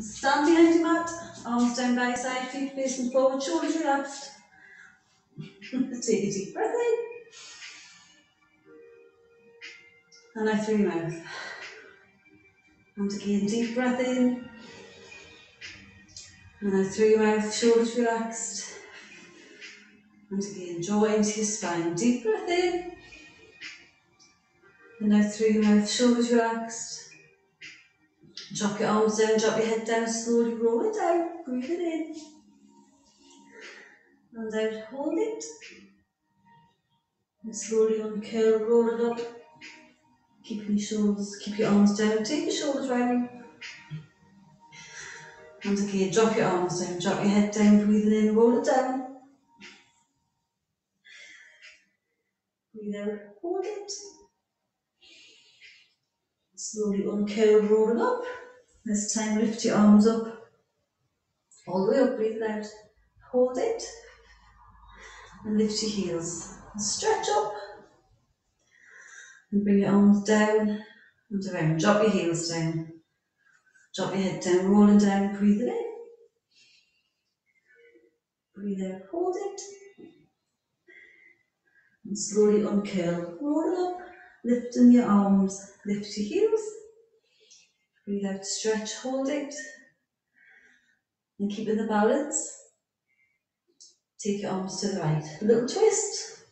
Stand behind your mat, arms down by your side, feet facing forward, shoulders relaxed. Take a deep breath in. And out through your mouth. And again, deep breath in. And out through your mouth, shoulders relaxed. And again, jaw into your spine. Deep breath in. And out through your mouth, shoulders relaxed. Drop your arms down, drop your head down, slowly roll it down, breathe it in. And out, hold it. And slowly uncurl, roll it up. Keep your shoulders, keep your arms down, take your shoulders round. And again, drop your arms down, drop your head down, breathing in, roll it down. Breathe out, hold it. Slowly uncurl, roll it up. This time lift your arms up. All the way up, breathe out. Hold it. And lift your heels. Stretch up. And bring your arms down and around. Drop your heels down. Drop your head down, rolling down, breathe in. Breathe out, hold it. And slowly uncurl, roll up, lifting your arms, lift your heels. Breathe out, stretch, hold it. And keep in the balance. Take your arms to the right. A little twist.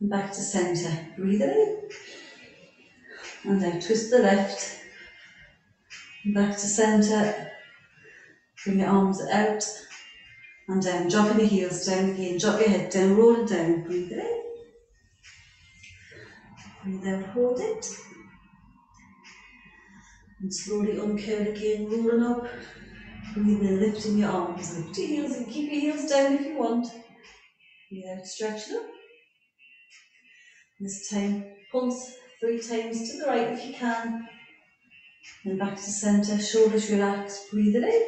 And back to centre. Breathe in. And then twist the left. And back to centre. Bring your arms out and down. Dropping the heels down again. Drop your head down, roll it down. Breathe in. Breathe out, hold it. And slowly uncurl again, rolling up. Breathe in, lifting your arms, lift your heels and keep your heels down if you want. Breathe out, stretch up. This time, pulse three times to the right if you can. Then back to centre, shoulders relaxed, breathe in.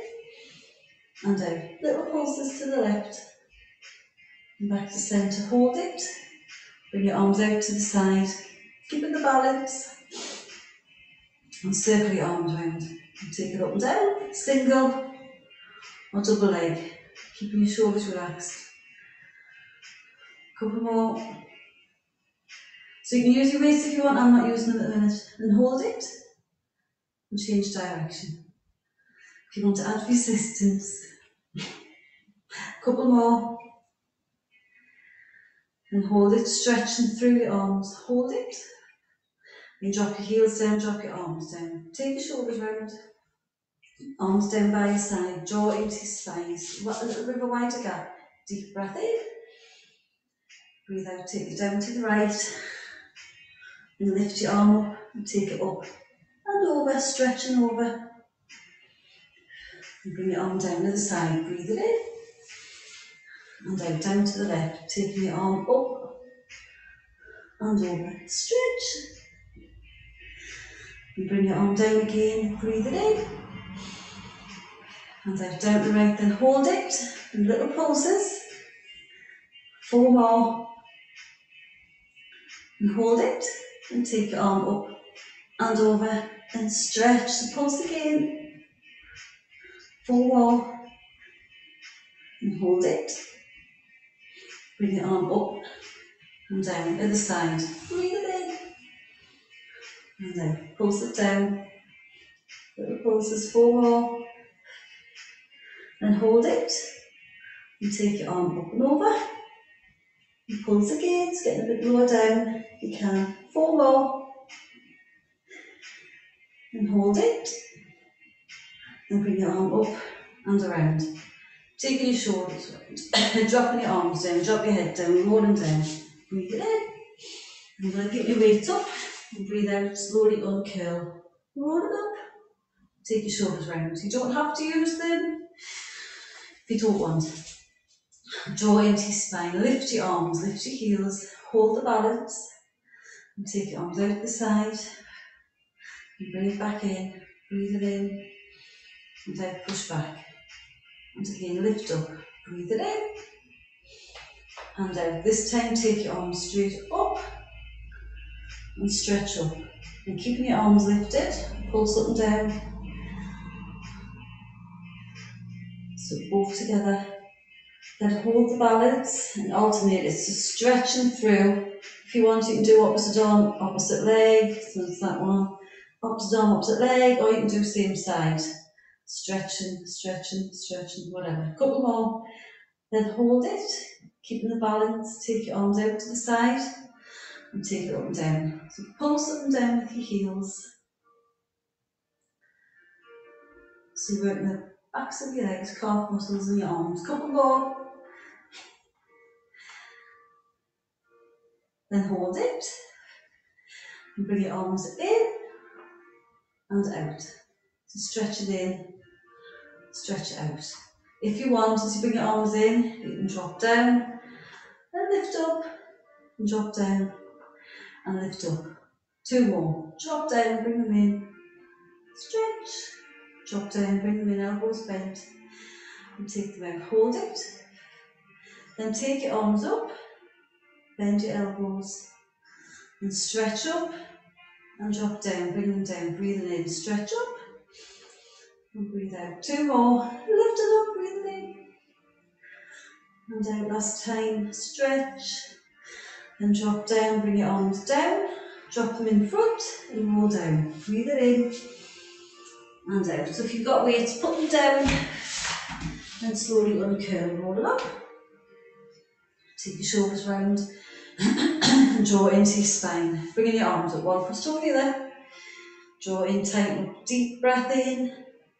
And out. Little pulses to the left. And back to centre, hold it. Bring your arms out to the side. Keeping the balance. And circle your arms around. And take it up and down. Single or double leg. Keeping your shoulders relaxed. Couple more. So you can use your weights if you want, I'm not using them at the minute. And hold it. And change direction. If you want to add resistance. Couple more. And hold it, stretching through your arms. Hold it. And drop your heels down, drop your arms down. Take your shoulders round. Arms down by your side, jaw into thighs. A little bit of a wider gap. Deep breath in. Breathe out, take it down to the right. And lift your arm up and take it up. And over, stretching over. And bring your arm down to the side, breathe it in. And out, down to the left, taking your arm up and over. Stretch. And bring your arm down again, breathe it in. And out, down the right, then hold it in little pulses. Four more. And hold it, and take your arm up and over, and stretch the pulse again. Four more. And hold it. Bring your arm up and down, other side. Breathe it in. And then pulse it down. Little pulses, four more. And hold it. And take your arm up and over. And pulse again, it's getting a bit lower down. You can. Four more. And hold it. And bring your arm up and around. Taking your shoulders round, dropping your arms down, drop your head down, rolling down. Breathe it in. And then get your weight up breathe out, slowly uncurl. Roll it up. Take your shoulders round. You don't have to use them if you don't want. Draw into your spine, lift your arms, lift your heels, hold the balance, and take your arms out the side. And it back in, breathe it in, and out, push back. And again, lift up, breathe it in, and out. This time, take your arms straight up, and stretch up. And keeping your arms lifted, pulse up and down. So both together. Then hold the balance and alternate. It's just stretching through. If you want, you can do opposite arm, opposite leg. So it's that one. Opposite arm, opposite leg, or you can do same side. Stretching, stretching, stretching, whatever. Couple more. Then hold it, keeping the balance. Take your arms out to the side and take it up and down. So pulse up and down with your heels. So you're working the backs of your legs, calf muscles and your arms. Couple more. Then hold it. And bring your arms in and out. So stretch it in, stretch it out. If you want, as you bring your arms in, you can drop down and lift up and drop down and lift up. Two more. Drop down, bring them in. Stretch. Drop down, bring them in, elbows bent. And take them out. Hold it. Then take your arms up, bend your elbows, and stretch up and drop down, bring them down, breathing in, stretch up and breathe out. Two more, lift it up, breathing in and out. Last time, stretch and drop down, bring your arms down, drop them in front and roll down. Breathe it in and out. So if you've got weights, put them down and slowly uncurl, roll it up. Take your shoulders round and draw into your spine. Bringing your arms up one foot over the other. Draw in, tight, deep breath in.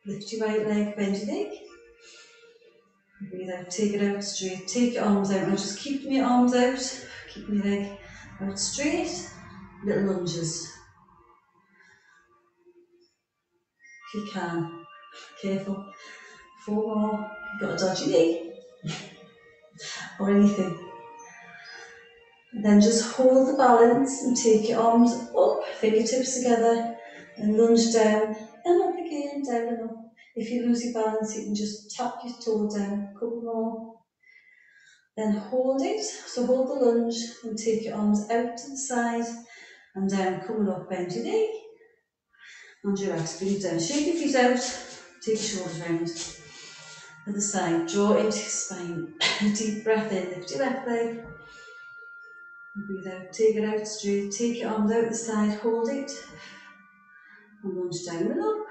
Lift your right leg, bend your leg. Breathe out, take it out straight. Take your arms out. Now just keeping your arms out, keeping your leg out straight. Little lunges. If you can. Careful. Four more. You've got a dodgy knee. or anything. And then just hold the balance and take your arms up, fingertips together, and lunge down and up again, down and up. If you lose your balance, you can just tap your toe down, a couple more. Then hold it, so hold the lunge and take your arms out to the side and down, coming up, bend your knee. And relax, bring it down. Shake your feet out, take your shoulders round to the side, draw into your spine, deep breath in, lift your left leg, breathe out, take it out straight, take your arms out the side, hold it, and lunge down and up,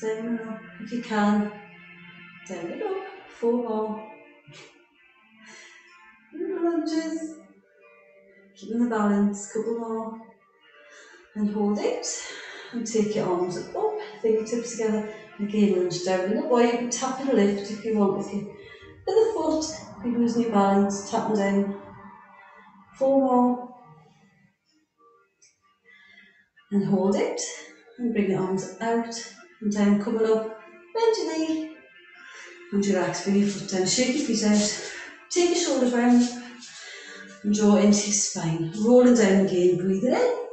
down and up, if you can, down and up, four more, little lunges, keeping the balance, couple more, and hold it, and take your arms up, fingertips together, and again lunge down. And up, or you can tap and lift if you want with your other foot, if you're losing your balance, tap and down, four more, and hold it, and bring your arms out and down, coming up, bend your knee, and relax, bring your foot down, shake your feet out, take your shoulders round, and draw into your spine, rolling down again, breathe it in,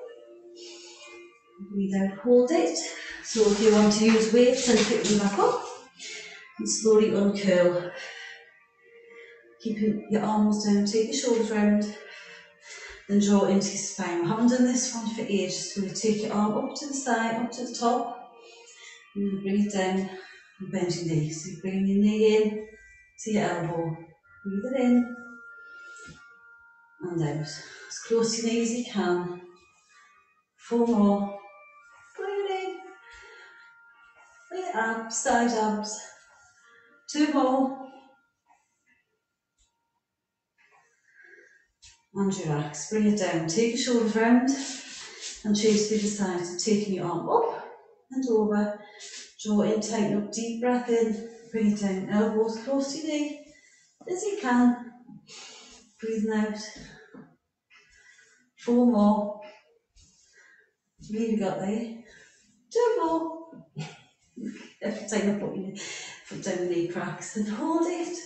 breathe out, hold it, so if you want to use weights, then pick them back up, and slowly uncurl, keeping your arms down, take your shoulders round, then draw into your spine. We haven't done this one for ages, so you take your arm up to the side, up to the top, and bring it down. And bend your knee. So you bring your knee in to your elbow, breathe it in and out. As close to your as you can. Four more. With your abs, side abs. Two more. And relax. Bring it down. Take your shoulders round and chase to the side. Taking your arm up and over. Draw in, tighten up, deep breath in. Bring it down. Elbows close to your knee as you can. Breathing out. Four more. Really got there. Two more. Every time I put your foot down the knee cracks and hold it.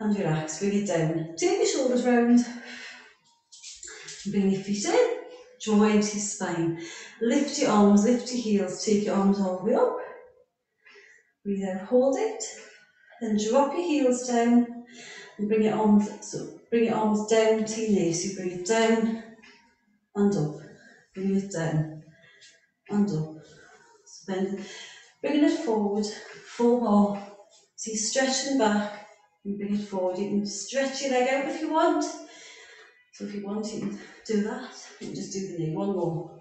And relax, bring it down. Take your shoulders round. Bring your feet in. Into your spine. Lift your arms, lift your heels, take your arms all the way up. Breathe out, hold it. Then drop your heels down and bring your arms up, so bring your arms down to your knees. You bring it down and up. Bring it down and up. So bend, bringing it forward. Four more. So you stretch them back and bring it forward. You can stretch your leg out if you want. So if you want, you can do that. You can just do the knee. One more.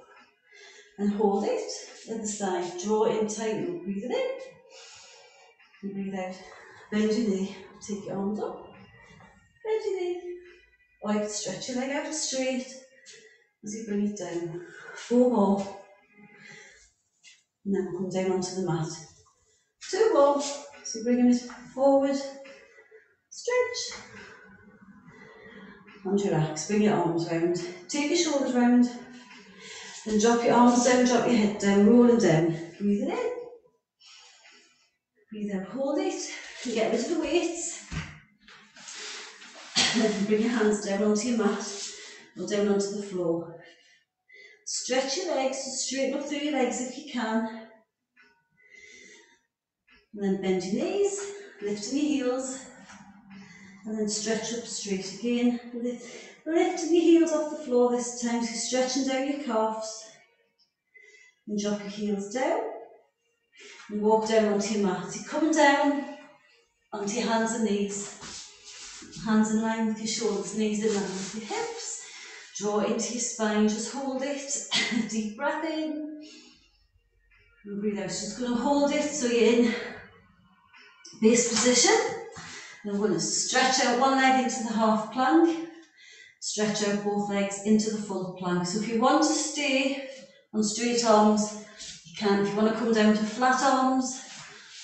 And hold it at the side. Draw in tight breathe it in. And breathe out. Bend your knee. Take your arms up. You can stretch your leg out straight as you bring it down. Four more. And then we'll come down onto the mat. Two more. So bringing it forward. Stretch. And relax. Bring your arms round. Take your shoulders round. Then drop your arms down, drop your head down, roll rolling down. Breathe it in. Breathe out, hold it. And get rid of the weights. Then bring your hands down onto your mat or down onto the floor. Stretch your legs, straighten up through your legs if you can. And then bend your knees, lifting your heels, and then stretch up straight again. Lifting your heels off the floor this time, so stretching down your calves. And drop your heels down. And walk down onto your mat. You're coming down onto your hands and knees. Hands in line with your shoulders, knees in line with your hips. Draw into your spine, just hold it. Deep breath in. And breathe out. Just going to hold it so you're in base position. And we're going to stretch out one leg into the half plank. Stretch out both legs into the full plank. So if you want to stay on straight arms, you can. If you want to come down to flat arms,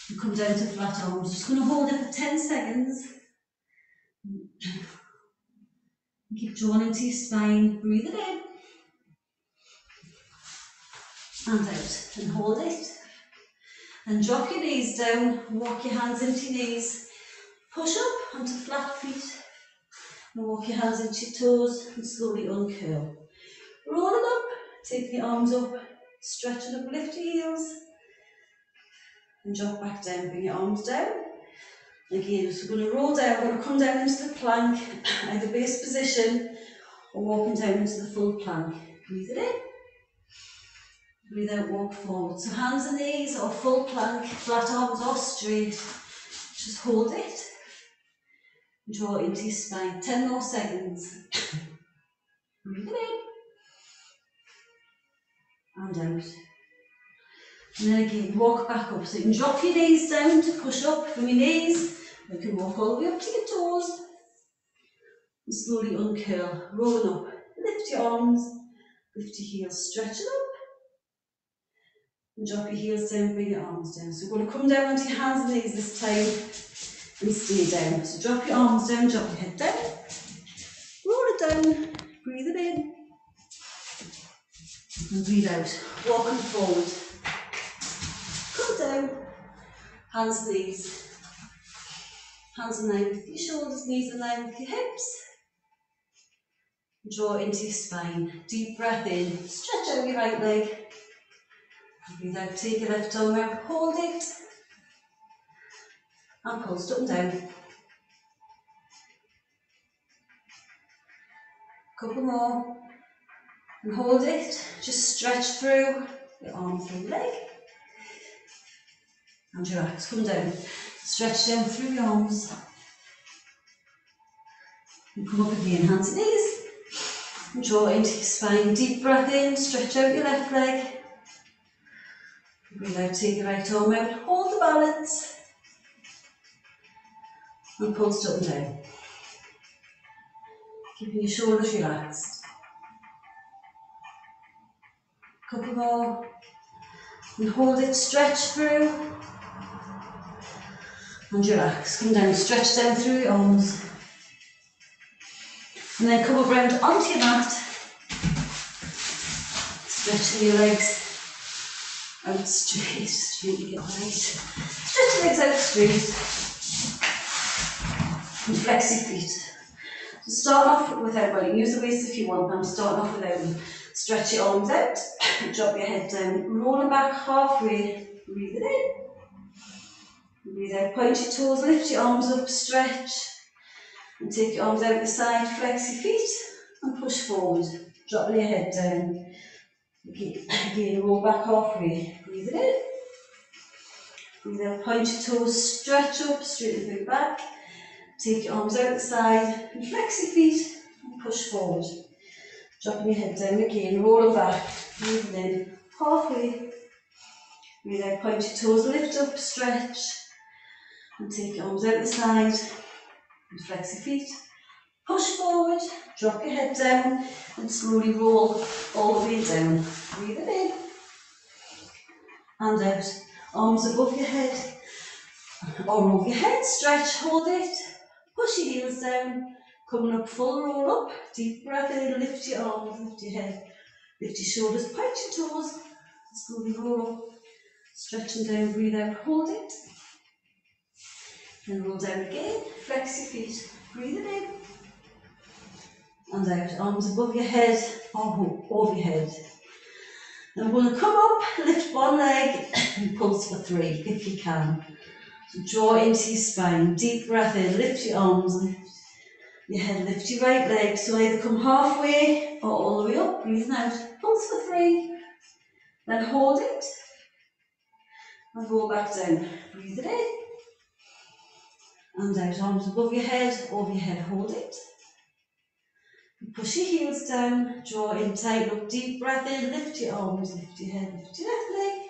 you come down to flat arms. Just going to hold it for 10 seconds. Keep drawing into your spine, breathe it in. And out, and hold it. And drop your knees down, walk your hands into your knees. Push up onto flat feet. And walk your hands into your toes and slowly uncurl. Roll it up, take your arms up, stretch it up, lift your heels. And drop back down, bring your arms down. Again, so we're going to roll down, we're going to come down into the plank, either base position or walking down into the full plank. Breathe it in. Breathe out, walk forward. So hands and knees or full plank, flat arms or straight. Just hold it. Draw into your spine. 10 more seconds. Breathe it in. And out. And then again, walk back up. So you can drop your knees down to push up from your knees. You can walk all the way up to your toes. And slowly uncurl, rolling up. Lift your arms, lift your heels, stretch it up. And drop your heels down, bring your arms down. So we're going to come down onto your hands and knees this time and stay down. So drop your arms down, drop your head down. Roll it down, breathe it in. And breathe out, walking forward down, hands, knees. Hands in line with your shoulders, knees in line with your hips. Draw into your spine. Deep breath in. Stretch out your right leg. Breathe out. Take your left arm out. Hold it. And pulse up and down. Couple more. And hold it. Just stretch through your arm through leg and relax, come down. Stretch down through your arms. And come up again, hands and knees. Draw into your spine. Deep breath in, stretch out your left leg. Breathe out, take your right arm out, hold the balance. And pulse up and down. Keeping your shoulders relaxed. Couple more. And hold it, stretch through and relax. Come down, stretch down through your arms. And then come up round onto your mat. Stretching your legs out straight, straight, you get right. Stretch your legs out straight. And flex your feet. So start off without running. Use the waist if you want. I'm starting off without them. Stretch your arms out. Drop your head down. Rolling back halfway. Breathe it in. Breathe out, point your toes, lift your arms up, stretch. And take your arms out the side, flex your feet and push forward. Drop your head down. Again, roll back halfway. Breathe in. Breathe out, point your toes, stretch up, straighten through back. Take your arms out the side, and flex your feet, and push forward. Dropping your head down again, rolling back, breathing in, halfway. Breathe out, point your toes, lift up, stretch. And take your arms out the side, and flex your feet. Push forward, drop your head down, and slowly roll all the way down. Breathe it in. And out. Arms above your head, or over your head, stretch, hold it. Push your heels down, coming up, full roll up. Deep breath in, lift your arms, lift your head, lift your shoulders, point your toes, slowly roll up. Stretching down, breathe out, hold it. Then roll down again, flex your feet, breathe in. And out, arms above your head, or over your head. And we're going to come up, lift one leg, and pulse for three, if you can. So draw into your spine, deep breath in, lift your arms, lift your head, lift your right leg. So either come halfway or all the way up, breathing out. Pulse for three. Then hold it. And roll back down. Breathe in. And out, arms above your head, over your head, hold it. Push your heels down, draw in tight, look deep breath in, lift your arms, lift your head, lift your left leg.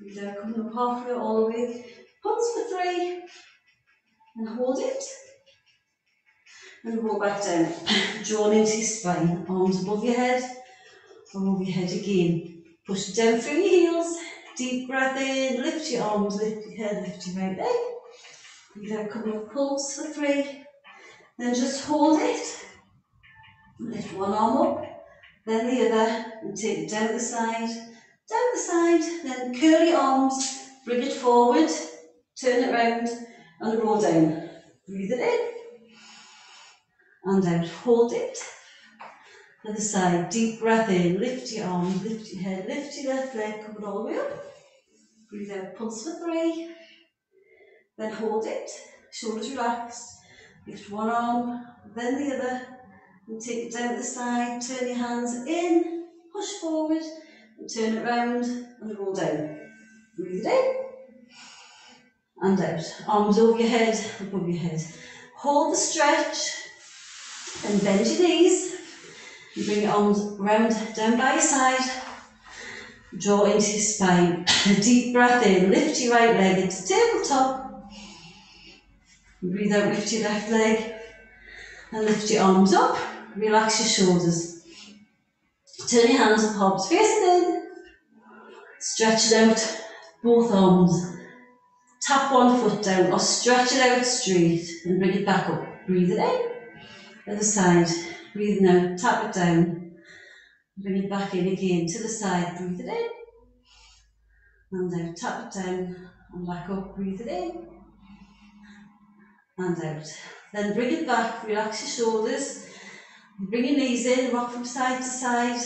Breathe out, coming up halfway all the way. Pulse for three. And hold it. And roll back down. Drawn into your spine, arms above your head, over your head again. Push it down through your heels. Deep breath in, lift your arms, lift your head, lift your right leg. Breathe a couple of pulls for three. Then just hold it. Lift one arm up, then the other, and take it down the side, down the side, then curl your arms, bring it forward, turn it round, and roll down. Breathe it in, and out, hold it. Other side, deep breath in, lift your arms, lift your head, lift your left leg, come all the way up. Breathe out, pulse for three, then hold it, shoulders relaxed, lift one arm, then the other, and take it down the side, turn your hands in, push forward, and turn it round, and roll down. Breathe it in, and out. Arms over your head, above your head. Hold the stretch, and bend your knees. You bring your arms round, down by your side. Draw into your spine. Deep breath in, lift your right leg into tabletop. Breathe out, lift your left leg. And lift your arms up. Relax your shoulders. Turn your hands palms facing in. Stretch it out, both arms. Tap one foot down or stretch it out straight and bring it back up. Breathe it in. Other side. Breathe out, tap it down. Bring it back in again to the side. Breathe it in. And out, tap it down and back up. Breathe it in. And out. Then bring it back, relax your shoulders. Bring your knees in, rock from side to side.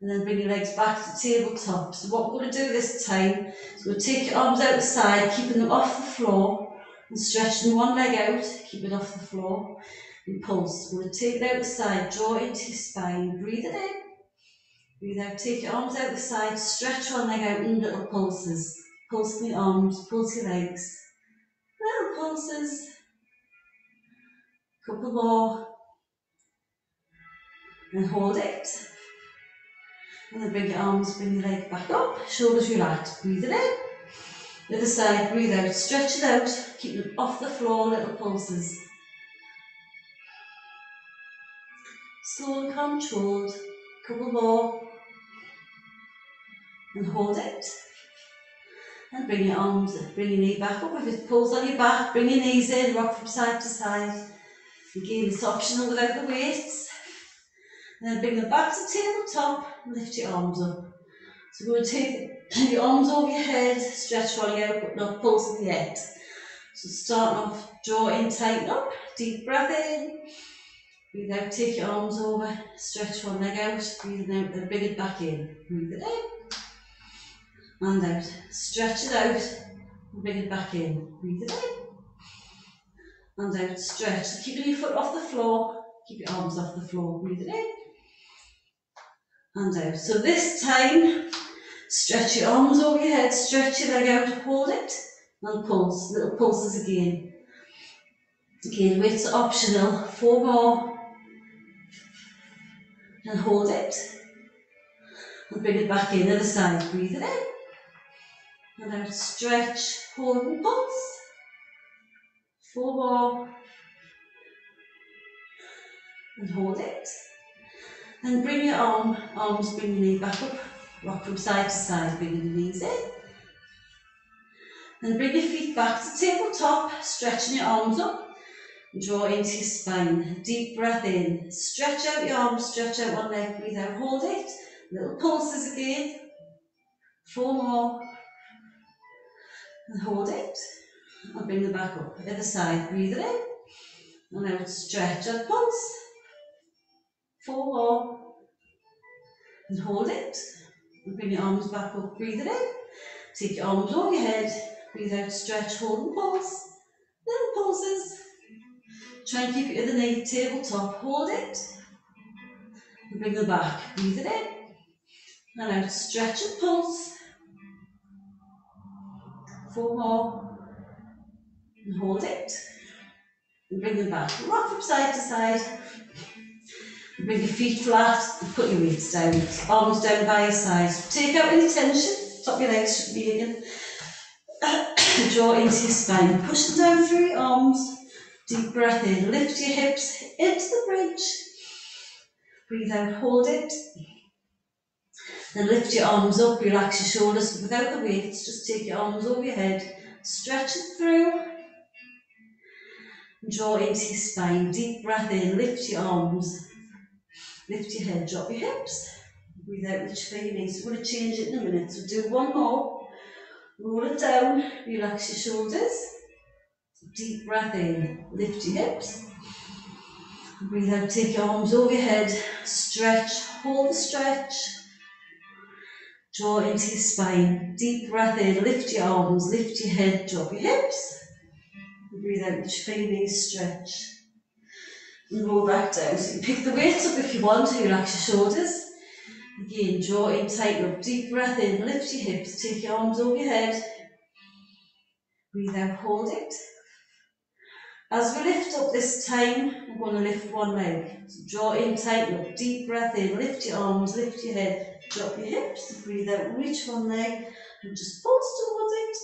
And then bring your legs back to tabletop. So what we're going to do this time is we'll take your arms out the side, keeping them off the floor, and stretching one leg out, keep it off the floor, and pulse. We're going to take it out the side, draw it into your spine, breathe it in. Breathe out, take your arms out the side, stretch one leg out in little pulses. Pulse the arms, pulse your legs. Pulses. Couple more. And hold it. And then bring your arms, bring your leg back up, shoulders relaxed. Breathe it in. The other side, breathe out, stretch it out, keep it off the floor, little pulses. Slow and controlled. Couple more. And hold it. And bring your arms, bring your knee back up. If it pulls on your back, bring your knees in, rock from side to side. Again, it's optional without the weights. And then bring them back to tabletop and lift your arms up. So we're going to take your arms over your head, stretch while you're but not pulsing yet. So starting off, draw in, tighten up, deep breath in. Breathe out, take your arms over, stretch one leg out, breathing out, then bring it back in. Breathe it in. And out. Stretch it out, and bring it back in. Breathe it in. And out, stretch. So keeping your foot off the floor, keep your arms off the floor. Breathe it in. And out. So this time, Stretch your arms over your head, stretch your leg out, hold it, and pulse, little pulses again. Again, weight's optional, four more. And hold it. And bring it back in, other side, breathe it in. And out, stretch, hold and pulse. Four more. And hold it. And bring your arm, arms, bring your knee back up. Rock from side to side, bringing the knees in. And bring your feet back to tabletop, stretching your arms up. Draw into your spine. Deep breath in. Stretch out your arms, stretch out one leg, breathe out, hold it. Little pulses again. Four more. And hold it. And bring the back up. The Other side, breathe it in. And out, stretch and pulse. Four more. And hold it. And bring your arms back up, breathe it in. Take your arms over your head, breathe out, stretch, hold and pulse. Little pulses. Try and keep at the knee, tabletop, hold it. And bring the back, breathe it in. And out, stretch and pulse. Four more. And hold it. And bring them back. Rock from side to side. And bring your feet flat and put your weights down. Arms down by your sides. Take out any tension. Top your legs should be again. Draw into your spine. Push them down through your arms. Deep breath in. Lift your hips into the bridge. Breathe out. Hold it. Then lift your arms up, relax your shoulders without the weights, just take your arms over your head, stretch it through. Draw into your spine, deep breath in, lift your arms, lift your head, drop your hips. Breathe out, for your knees. We're going to change it in a minute, so do one more. Roll it down, relax your shoulders. Deep breath in, lift your hips. Breathe out, take your arms over your head, stretch, hold the stretch. Draw into your spine. Deep breath in, lift your arms, lift your head, drop your hips. And breathe out, reach knees, stretch. And roll back down. So you pick the weight up if you want to, relax your shoulders. Again, draw in, tighten up. Deep breath in, lift your hips, take your arms over your head. Breathe out, hold it. As we lift up this time, we're going to lift one leg. So draw in, tighten up. Deep breath in, lift your arms, lift your head. Drop your hips, breathe out, reach one leg, and just pulse towards it.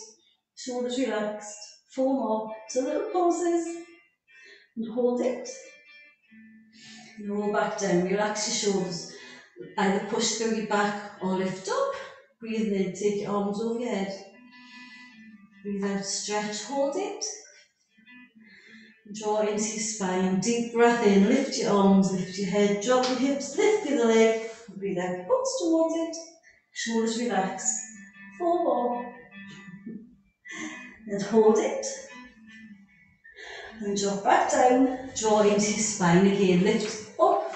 Shoulders relaxed. Four more. So little pulses. And hold it. And roll back down. Relax your shoulders. Either push through your back or lift up. Breathe in, take your arms over your head. Breathe out, stretch, hold it. Draw into your spine. Deep breath in, lift your arms, lift your head, drop your hips, lift the leg. Breathe out, pulse towards it. Shoulders relaxed. Four more. And hold it. And drop back down. Draw into your spine again. Lift up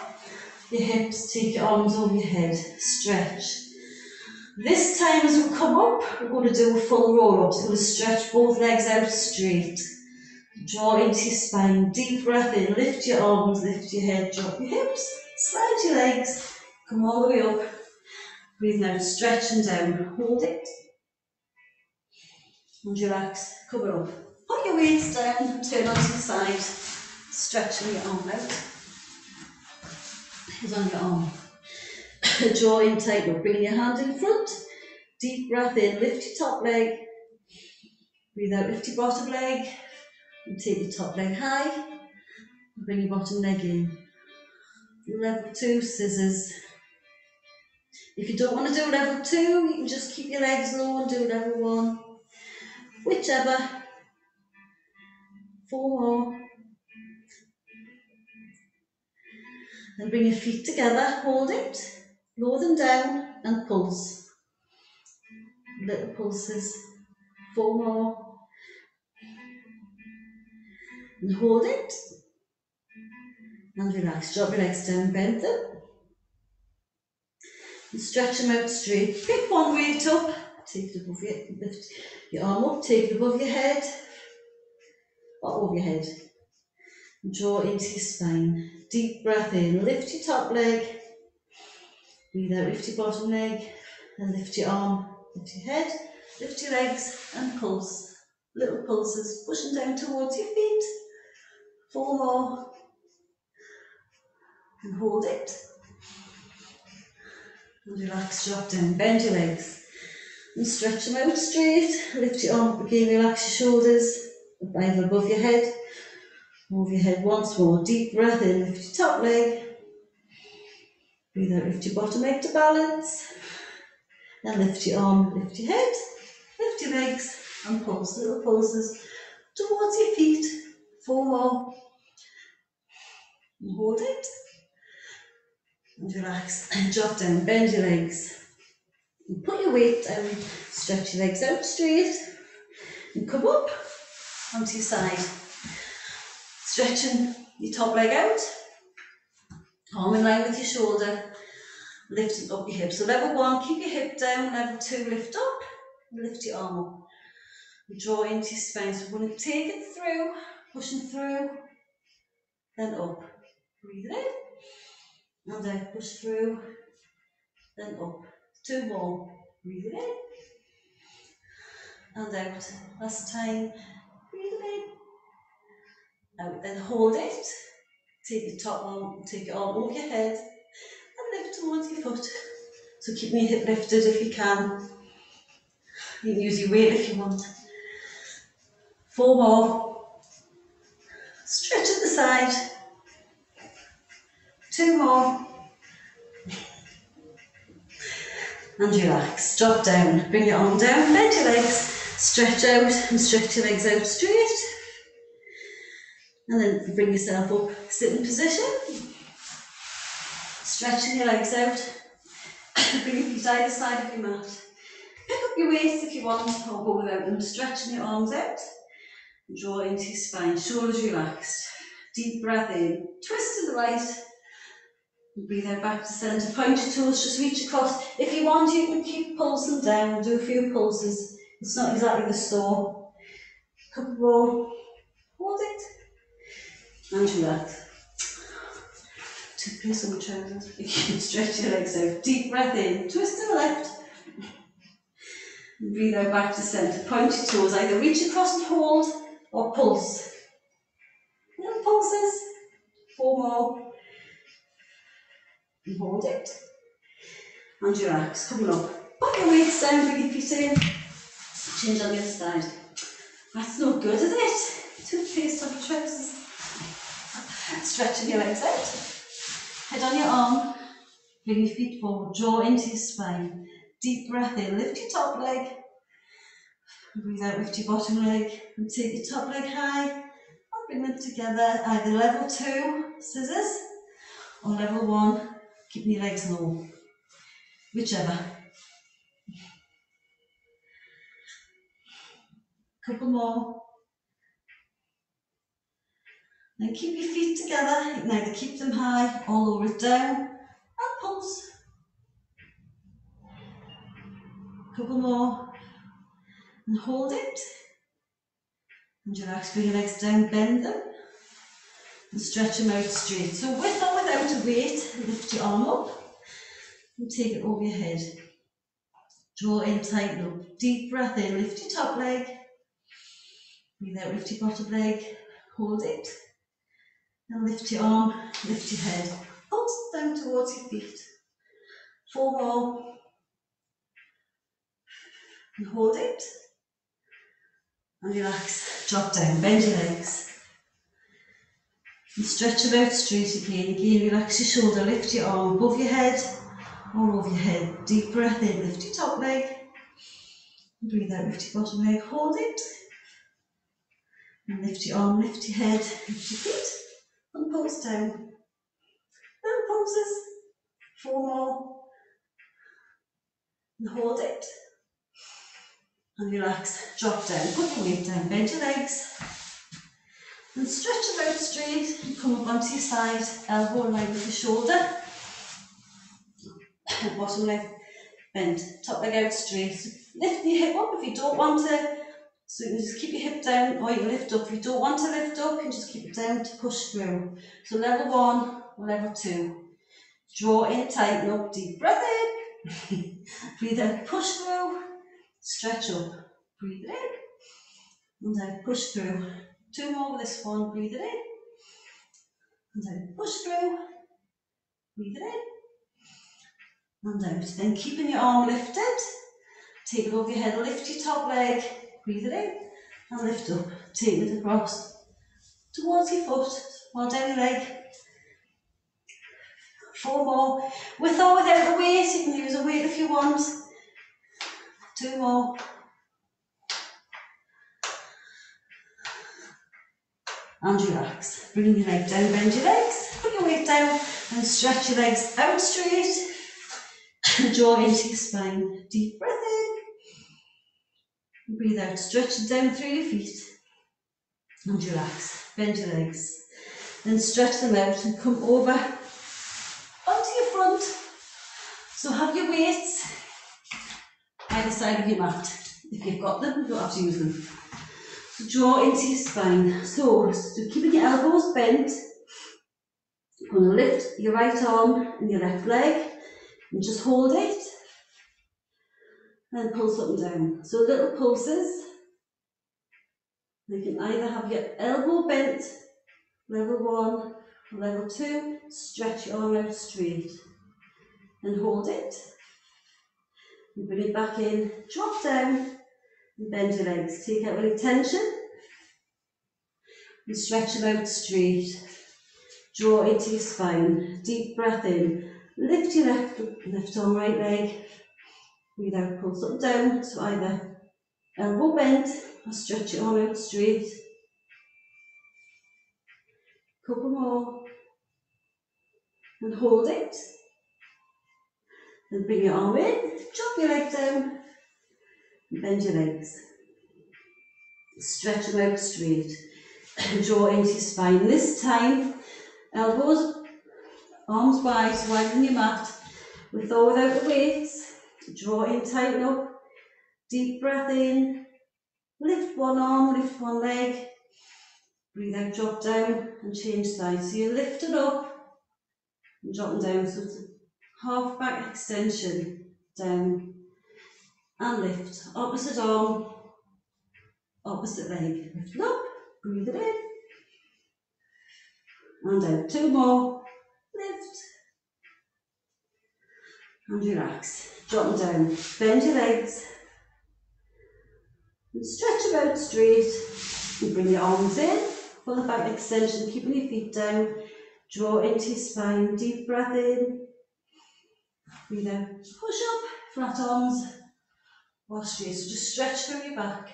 your hips. Take your arms over your head. Stretch. This time as we come up, we're going to do a full roll up. So to stretch both legs out straight. Draw into your spine. Deep breath in. Lift your arms. Lift your head. Drop your hips. Slide your legs. Come all the way up. Breathe out, stretching down. Hold it. And relax. Cover up. Put your weights down. Turn onto the side. Stretching your arm out. Hands on your arm. Draw in tight. Bring your hand in front. Deep breath in. Lift your top leg. Breathe out. Lift your bottom leg. And take your top leg high. And bring your bottom leg in. Level two scissors. If you don't want to do level two, you can just keep your legs low and do level one. Whichever. Four more. And bring your feet together, hold it, lower them down and pulse. Little pulses. Four more. And hold it. And relax. Drop your legs down, bend them. And stretch them out straight. Pick one weight up. Take it above your lift your arm up, take it above your head. Or over your head. And draw into your spine. Deep breath in. Lift your top leg. Breathe out, lift your bottom leg. and lift your arm, lift your head, lift your legs and pulse. Little pulses, pushing down towards your feet. Four more. And hold it. Relax, drop down, bend your legs. And stretch them out straight. Lift your arm up again, relax your shoulders. Either above your head. Move your head once more. Deep breath in, lift your top leg. Breathe out, lift your bottom leg to balance. Then lift your arm, lift your head, lift your legs, and pulse, little pulses towards your feet. Four more. Hold it. And relax. And drop down, bend your legs. And put your weight down, stretch your legs out straight. And come up onto your side. Stretching your top leg out. Arm in line with your shoulder. Lifting up your hip. So level one, keep your hip down. Level two, lift up. Lift your arm up. Draw into your spine. So we're going to take it through, pushing through, then up. Breathe in. And then push through, then up. Two more. Breathe it in. And out. Last time. Breathe it in. Out. Then hold it. Take the top arm, take your arm over your head and lift towards your foot. So keep your hip lifted if you can. You can use your weight if you want. Four more. Stretch at the side. Two more. And relax. Drop down. Bring your arm down. Bend your legs. Stretch out and stretch your legs out straight. And then bring yourself up. Sitting position. Stretching your legs out. bring your feet either side of your mat. Pick up your waist if you want, or go without them. Stretching your arms out. Draw into your spine, shoulders relaxed. Deep breath in, twist to the right. And breathe out back to centre. Point your toes, just reach across. If you want, you can keep pulsing down, do a few pulses. It's not exactly the store. Couple more. Hold it. And relax. To place on the trousers. You can stretch your legs out. Deep breath in, twist to the left. Breathe out back to centre. Point your toes, either reach across and hold or pulse. Little pulses. Four more. Hold it. And relax. Coming up. Your weights down, bring your feet in. Change on the other side. That's no good, is it? Toothpaste on your trousers. Stretching your legs out. Head on your arm. Bring your feet forward. Draw into your spine. Deep breath in. Lift your top leg. Breathe out, lift your bottom leg and take your top leg high and bring them together, either level two, scissors, or level one, keeping your legs low, whichever. Couple more. Then keep your feet together, you can either keep them high or lower it down and pulse. Couple more and hold it. And relax, bring your legs down, bend them, and stretch them out straight. So with or without a weight, lift your arm up and take it over your head. Draw in, tighten up. Deep breath in, lift your top leg. Breathe out, lift your bottom leg, hold it. And lift your arm, lift your head. Pulse down towards your feet. Four more. And hold it. And relax, drop down, bend your legs. And stretch them out straight again. Again, relax your shoulder, lift your arm above your head or over your head. Deep breath in, lift your top leg. Breathe out, lift your bottom leg, hold it. And lift your arm, lift your head, lift your feet. And pulse down. And pulses. Four more. And hold it and relax, drop down, put your weight down, bend your legs and stretch them out straight come up onto your side, elbow in line with your shoulder, bottom leg bend, top leg out straight, lift your hip up if you don't want to, so you can just keep your hip down or you lift up, if you don't want to lift up, you can just keep it down to push through. So level one level two, draw in, tighten up, deep breath in, Breathe out, push through, stretch up. Breathe in. And out, push through. Two more with this one, breathe it in. And out, push through. Breathe it in. And out. Then keeping your arm lifted, take it over your head, lift your top leg, breathe it in, and lift up. Take it across towards your foot, or down your leg. Four more. With or without the weight, you can use a weight if you want. Two more. And relax. Bring your leg down, bend your legs, put your weight down, and stretch your legs out straight. Draw into your spine. Deep breath in. Breathe out, stretch it down through your feet. And relax. Bend your legs. Then stretch them out and come over onto your front. So have your weights either side of your mat. If you've got them, you don't have to use them. Draw into your spine. So, so keeping your elbows bent. You're going to lift your right arm and your left leg and just hold it. And pulse up and down. So little pulses. You can either have your elbow bent, level one, level two, stretch your arm out straight and hold it. And bring it back in, drop down bend your legs. Take out any tension and stretch them out straight. Draw into your spine. Deep breath in. Lift your left, left arm, right leg. Breathe out, pulse up down. So either elbow bent or stretch your arm out straight. Couple more. And hold it. Then bring your arm in, drop your leg down, and bend your legs. Stretch them out straight. Draw into your spine. This time, elbows, arms wide, widen your mat, with or without the weights. Draw in, tighten up. Deep breath in. Lift one arm, lift one leg. Breathe out, drop down, and change sides. So you lift it up and drop down. So half back extension down and lift. Opposite arm, opposite leg. Lift it up, breathe it in. And out. Two more. Lift. And relax. Drop them down. Bend your legs. And stretch them out straight. And bring your arms in. Full back extension, keeping your feet down. Draw into your spine. Deep breath in. Breathe out. Push up. Flat arms. So just stretch through your back.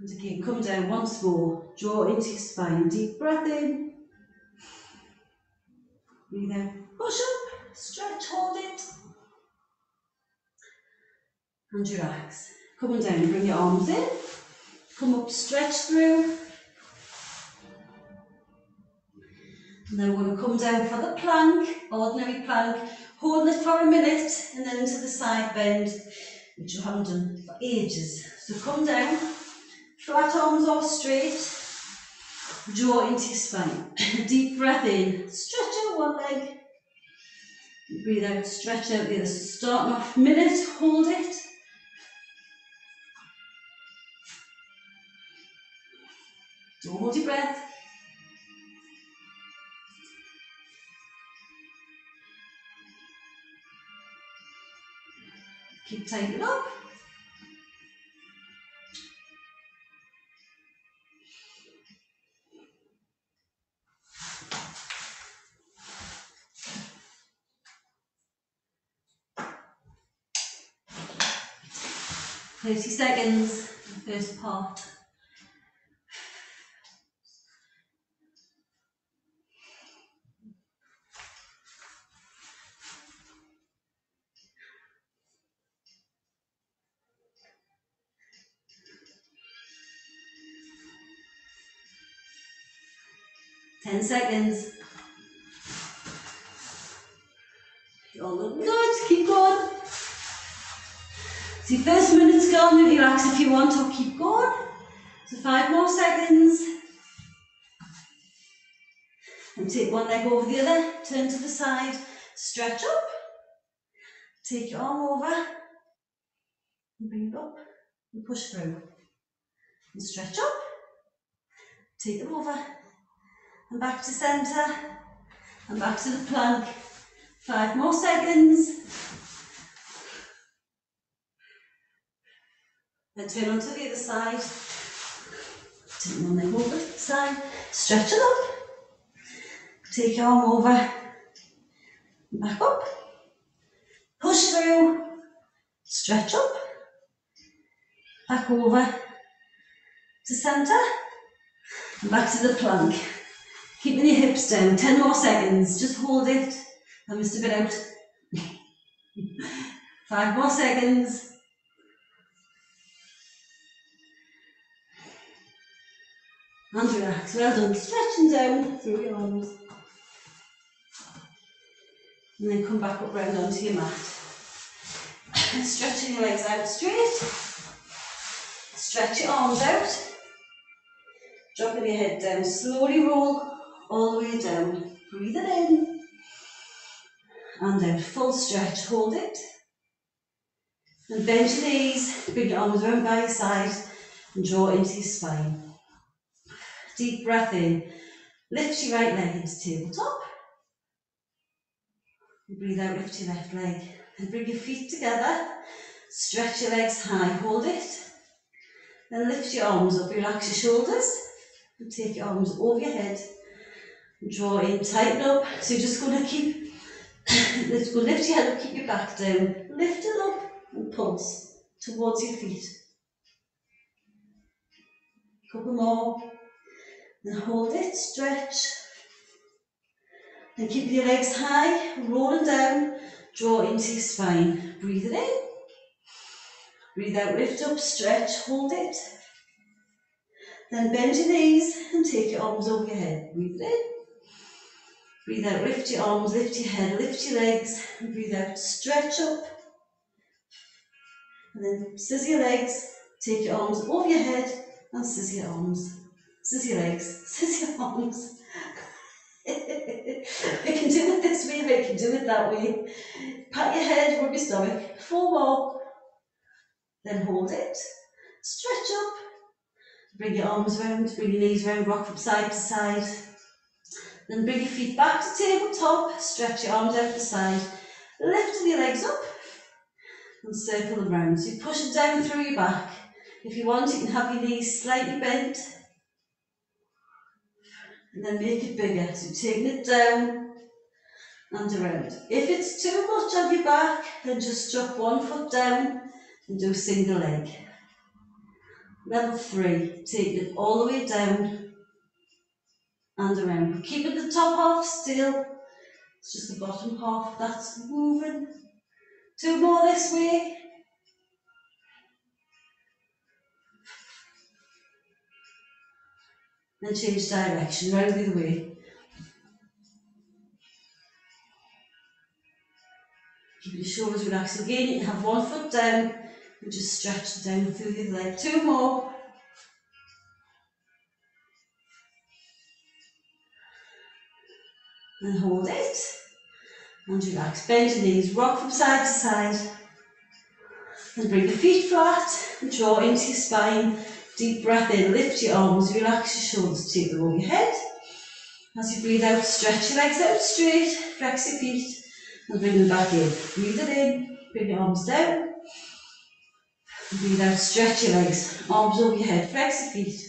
And again, come down once more. Draw into your spine. Deep breath in. Breathe out. Push up. Stretch. Hold it. And relax. Coming down. Bring your arms in. Come up. Stretch through. And then we're going to come down for the plank, ordinary plank, holding it for a minute and then into the side bend, which you haven't done for ages. So come down, flat arms all straight, draw into your spine. Deep breath in, stretch out one leg, breathe out, stretch out the other. Starting off, minute, hold it. Don't hold your breath. Keep tightening up. Thirty seconds, first part. Seconds. You all look good, keep going. See, first minute's gone, then relax if you want, or keep going. So five more seconds. And take one leg over the other, turn to the side, stretch up, take your arm over, and bring it up, and push through. And stretch up, take them over, and back to centre, and back to the plank. Five more seconds. Then turn onto the other side. Turn on the other side. Stretch it up. Take your arm over. Back up. Push through. Stretch up. Back over. To centre. And back to the plank. Keeping your hips down. Ten more seconds. Just hold it. I missed a bit out. Five more seconds. And relax. Well done. Stretching down through your arms. And then come back up round onto your mat. Stretching your legs out straight. Stretch your arms out. Dropping your head down. Slowly roll all the way down. Breathe it in. And then Full stretch. Hold it. And bend your knees. Bring your arms around by your side. And draw into your spine. Deep breath in. Lift your right leg into tabletop. Breathe out, lift your left leg. And bring your feet together. Stretch your legs high, hold it. Then lift your arms up, relax your shoulders. And take your arms over your head. Draw in, tighten up. So you're just going to keep, let's go lift your head up, keep your back down. Lift it up and pulse towards your feet. Couple more. And hold it, stretch. And keep your legs high, rolling down, draw into your spine. Breathe it in. Breathe out, lift up, stretch, hold it. Then bend your knees and take your arms over your head. Breathe it in. Breathe out, lift your arms, lift your head, lift your legs, breathe out, stretch up. And then scissor your legs, take your arms over your head, and scissor your arms. Scissor your legs, scissor your arms. we can do it this way, we can do it that way. Pat your head, rub your stomach. Four more. Then hold it. Stretch up. Bring your arms round, bring your knees round, rock from side to side. Then bring your feet back to tabletop, stretch your arms out the side, lift your legs up and circle them round. So you push it down through your back. If you want, you can have your knees slightly bent and then make it bigger. So taking it down and around. If it's too much on your back, then just drop one foot down and do a single leg. Level three, take it all the way down and around. Keeping the top half still. It's just the bottom half that's moving. Two more this way. And change direction, round the other way. Keep your shoulders relaxed again. You have one foot down and just stretch down through the other leg. Two more. And hold it. And relax. Bend your knees, rock from side to side. And bring your feet flat and draw into your spine. Deep breath in, lift your arms, relax your shoulders, take them over your head. As you breathe out, stretch your legs out straight, flex your feet, and bring them back in. Breathe it in, bring your arms down. Breathe out, stretch your legs, arms over your head, flex your feet.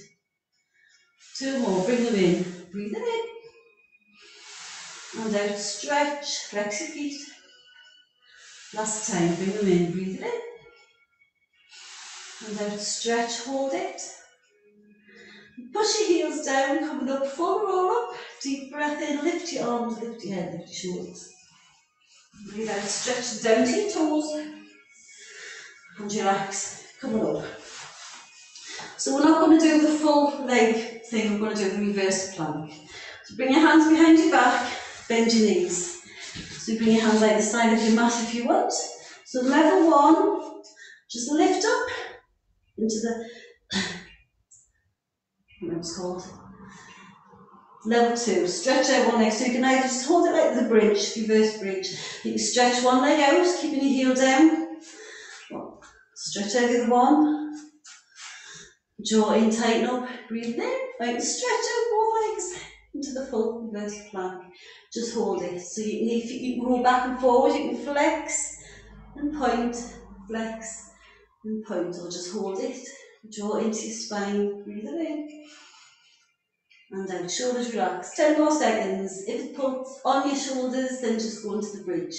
Two more, bring them in, breathe it in. And out, stretch, flex your feet. Last time, bring them in, breathe it in. And out, stretch, hold it. Push your heels down, coming up, full roll up. Deep breath in, lift your arms, lift your head, lift your shoulders. Breathe out, stretch down to your toes. And relax, coming up. So we're not going to do the full leg thing, we're going to do the reverse plank. So bring your hands behind your back, bend your knees. So bring your hands either side of your mat if you want. So level one, just lift up into the, what it's called, Level two, stretch out one leg. So you can either just hold it like the bridge, reverse bridge. You can stretch one leg out, keeping your heel down. Stretch out the other one. Jaw in, tighten up, breathe in. Right, stretch out both legs into the full vertical plank. Just hold it. So you can, if you can go back and forward, you can flex and point, flex and point, or just hold it. Draw into your spine, breathe it in. And out, shoulders relax. 10 more seconds. If it puts on your shoulders, then just go into the bridge.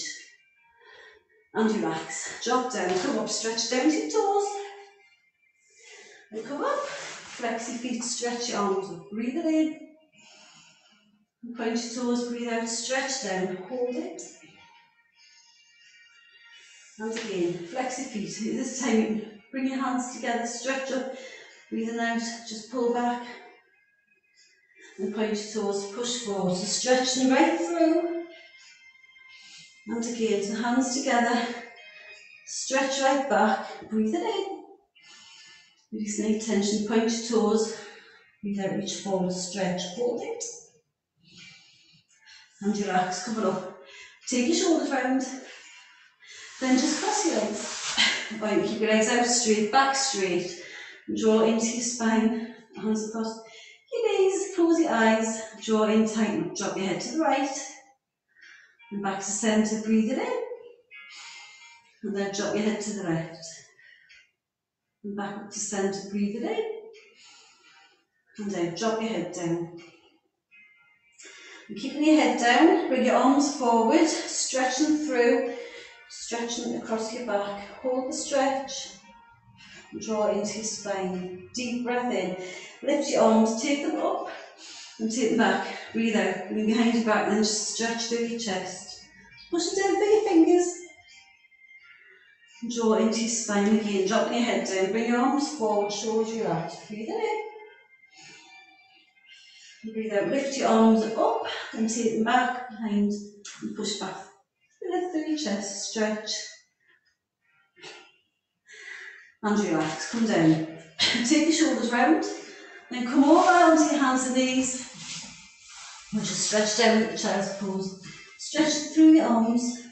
And relax. Drop down, come up, stretch down to your toes. And come up. Flex your feet, stretch your arms up. Breathe it in. Point your toes, breathe out, stretch down, hold it. And again, flex your feet. This time, bring your hands together, stretch up, breathing out, just pull back. And point your toes, push forward. So stretch them right through. And again, so hands together, stretch right back, breathe it in. Release any tension, point your toes, breathe out, reach forward, stretch, hold it. And relax, come on up. Take your shoulders round. Then just cross your legs. Right, keep your legs out straight, back straight. Draw into your spine, hands across your knees, close your eyes, draw in, tighten up, drop your head to the right. And back to centre, breathe it in. And then drop your head to the left. And back up to centre, breathe it in. And then drop your head down. Keeping your head down, bring your arms forward, stretch them through, stretch them across your back. Hold the stretch, draw into your spine. Deep breath in, lift your arms, take them up and take them back. Breathe out, bring behind your back, then just stretch through your chest. Push it down through your fingers. Draw into your spine again, dropping your head down. Bring your arms forward, shoulders relaxed. Breathe in. Breathe out, lift your arms up and take them back behind and push back. Lift through your chest, stretch. And relax, come down. take your shoulders round, then come all around to your hands and knees. And just stretch down with the child's pose. Stretch through your arms.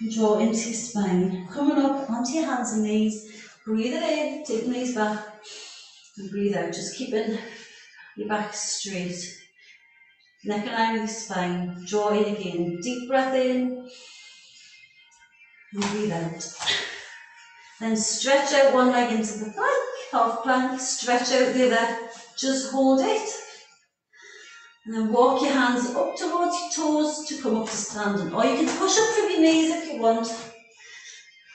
And draw into your spine. Coming up onto your hands and knees. Breathe it in, take the knees back. And breathe out, just keeping your back straight. Neck line with your spine. Draw in again. Deep breath in. And breathe out. Then stretch out one leg into the plank, half plank, stretch out the other, just hold it. And then walk your hands up towards your toes to come up to standing. Or you can push up from your knees if you want.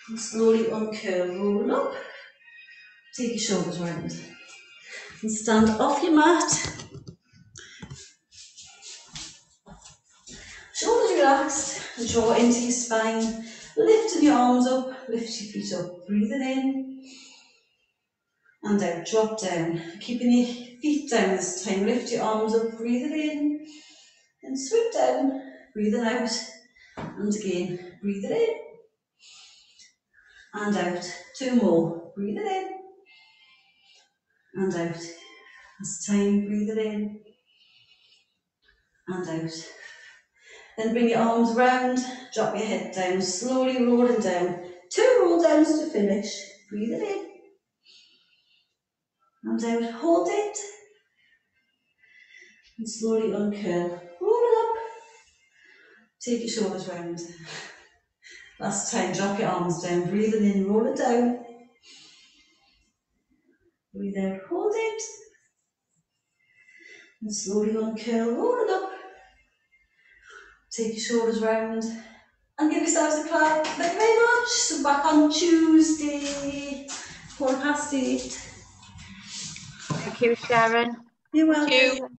And slowly uncurl, roll up. Take your shoulders round. And stand off your mat. Shoulders relaxed, draw into your spine. Lifting your arms up, lift your feet up, breathing in and out, drop down. Keeping your feet down this time, lift your arms up, breathing in and swoop down, breathing out and again, breathing in and out. Two more, breathing in and out. This time, breathing in and out. Then bring your arms round, drop your head down, slowly rolling down. Two roll downs to finish. Breathe it in. And out, hold it. And slowly uncurl. Roll it up. Take your shoulders round. Last time, drop your arms down, breathing in, roll it down. Breathe out, hold it. And slowly uncurl, roll it up. Take your shoulders round and give yourselves a clap. Thank you very much. So back on Tuesday, quarter past eight. Thank you, Sharon. You're welcome. you.